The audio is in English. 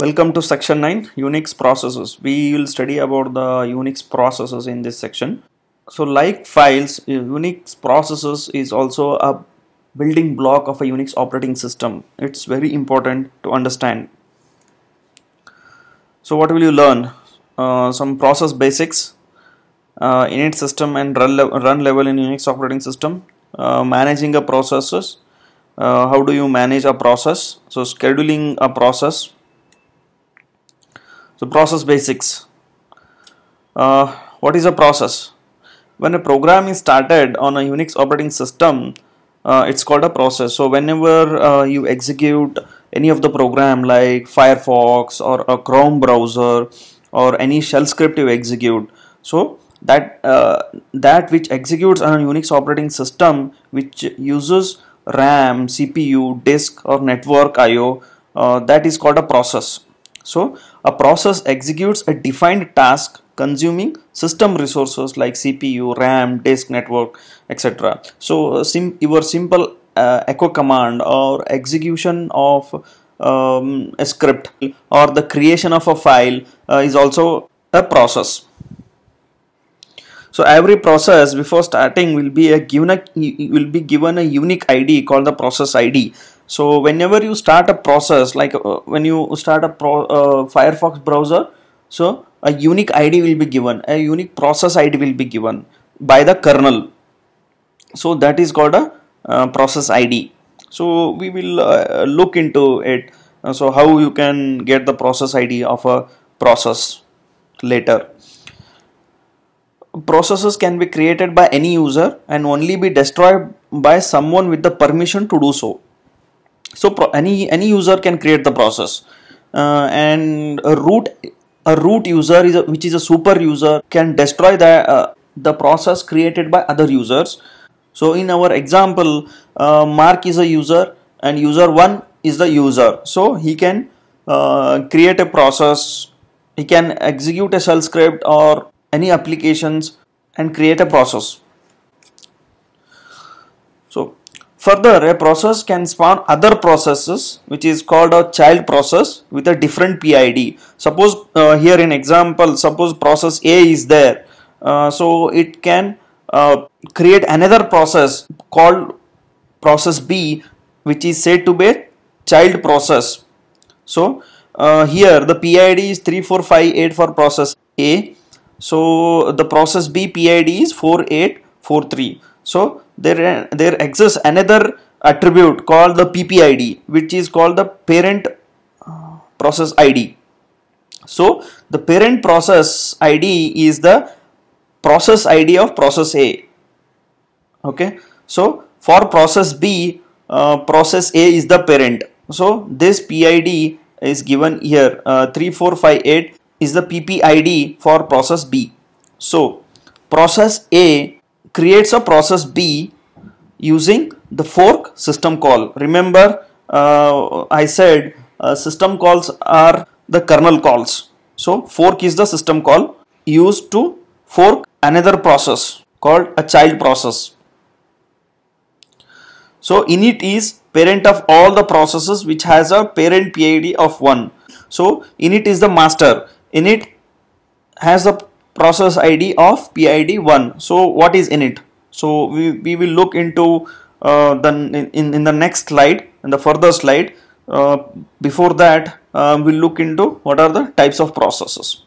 Welcome to section 9 Unix processes. We will study about the Unix processes in this section. So like files, Unix processes is also a building block of a Unix operating system. It's very important to understand. So what will you learn? Uh, some process basics, uh, init system and run, le run level in Unix operating system, uh, managing a processes, uh, how do you manage a process, so scheduling a process, so process basics. Uh, what is a process? When a program is started on a Unix operating system, uh, it's called a process. So whenever uh, you execute any of the program like Firefox or a Chrome browser or any shell script you execute, so that uh, that which executes on a Unix operating system which uses RAM, CPU, disk or network IO, uh, that is called a process so a process executes a defined task consuming system resources like CPU, RAM, disk, network, etc. So sim your simple uh, echo command or execution of um, a script or the creation of a file uh, is also a process. So every process before starting will be a given a, will be given a unique ID called the process ID so whenever you start a process like uh, when you start a pro, uh, firefox browser so a unique id will be given a unique process id will be given by the kernel. So that is called a uh, process id so we will uh, look into it. Uh, so how you can get the process id of a process later. Processes can be created by any user and only be destroyed by someone with the permission to do so so any any user can create the process. Uh, and a root a root user is a, which is a super user can destroy the uh, the process created by other users. So in our example uh, mark is a user and user 1 is the user. So he can uh, create a process. He can execute a shell script or any applications and create a process. So Further, a process can spawn other processes which is called a child process with a different PID. Suppose uh, here in example, suppose process A is there. Uh, so it can uh, create another process called process B which is said to be a child process. So uh, here the PID is 3458 for process A. So the process B PID is 4843. So there, there exists another attribute called the PPID which is called the parent uh, process ID. So the parent process ID is the process ID of process A. Okay. So for process B, uh, process A is the parent. So this PID is given here uh, 3458 is the PPID for process B. So process A creates a process B using the fork system call. Remember uh, I said uh, system calls are the kernel calls. So fork is the system call used to fork another process called a child process. So init is parent of all the processes which has a parent PID of 1. So init is the master. Init has a process ID of PID 1. So what is init So we, we will look into uh, the in, in the next slide in the further slide. Uh, before that uh, we'll look into what are the types of processes.